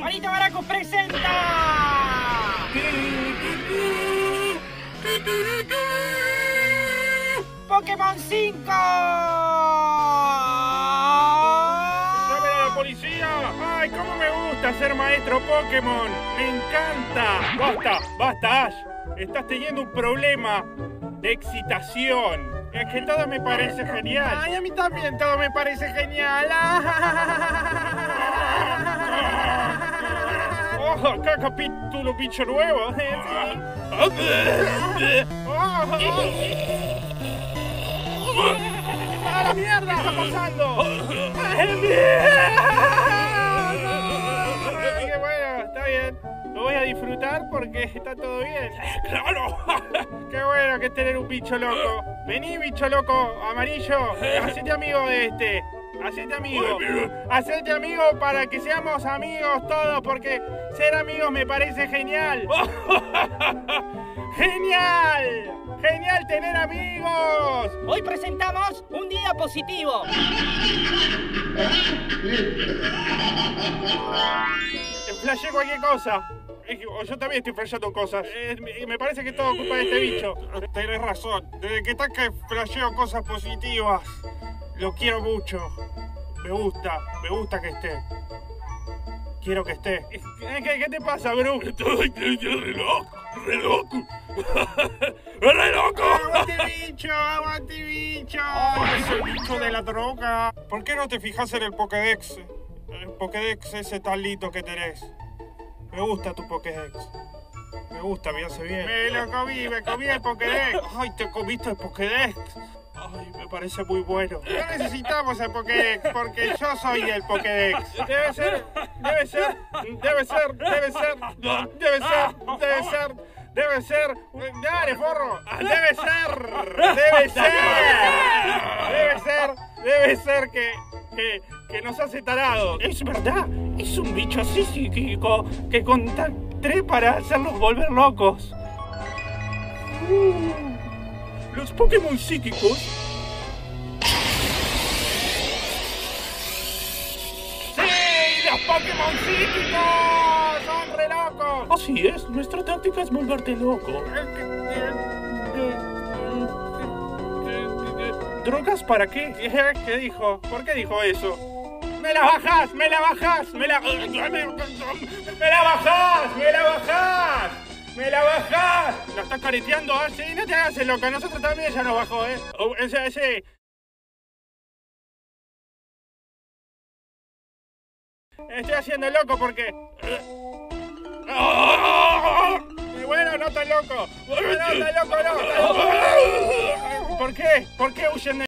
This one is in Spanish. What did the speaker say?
Marito Baracu presenta. Pokémon 5. ¡Llamen a la policía! ¡Ay, cómo me gusta ser maestro Pokémon! ¡Me encanta! ¡Basta! ¡Basta, Ash! Estás teniendo un problema de excitación. Es que todo me parece genial. Ay, a mí también todo me parece genial. ¡Oh, acá capítulo bicho nuevo! ¡A la mierda! ¿Qué está pasando? Qué disfrutar porque está todo bien. ¡Claro! ¡Qué bueno que es tener un bicho loco! Vení, bicho loco amarillo. Hacete amigo de este. Hacete amigo. Hacete amigo para que seamos amigos todos porque ser amigos me parece genial. ¡Genial! ¡Genial tener amigos! Hoy presentamos un día positivo. Flashé cualquier cosa. Yo también estoy flasheando cosas. Eh, me- parece que es todo culpa de este bicho. Tenés razón. Desde que está que flasheo cosas positivas. Lo quiero mucho. Me gusta. Me gusta que esté. Quiero que esté. ¿Qué, qué te pasa, Bru? Estoy re loco, re loco. ¡Re loco! ¡Aguante bicho! ¡Aguante bicho! ¡Ay, ese bicho de la droga! ¿Por qué no te fijas en el Pokédex? El Pokédex ese tan lindo que tenés. Me gusta tu Pokédex. Me gusta, me hace bien. Me lo comí, me comí el Pokédex. Ay, te comiste el Pokédex. Ay, me parece muy bueno. No necesitamos el Pokédex porque yo soy el Pokédex. Debe ser, debe ser, debe ser, debe ser, debe ser, debe ser, debe ser. Dale, forro. Debe ser, debe ser, debe ser, debe ser que, que, que nos hace tarados. Es verdad, es un bicho así psíquico que contacté para hacerlos volver locos. Uh, los Pokémon psíquicos ¡Sí! ¡Los Pokémon psíquicos! ¡Son re locos! Así es, nuestra táctica es volverte loco. ¿Drogas para qué? ¿Qué dijo? ¿Por qué dijo eso? ¡Me la bajás! ¡Me la bajás! ¡Me la... ¡Me la bajás! ¡Me la bajás! ¡Me la bajás! ¿Lo estás careteando? ¿Ah, sí? No te hagas el loco. Nosotros también ya nos bajó, ¿eh? Oh, ese, ese... Estoy haciendo loco porque... Bueno, no tan loco. No tan loco, no. tan. ¿Por qué? ¿Por qué huyen de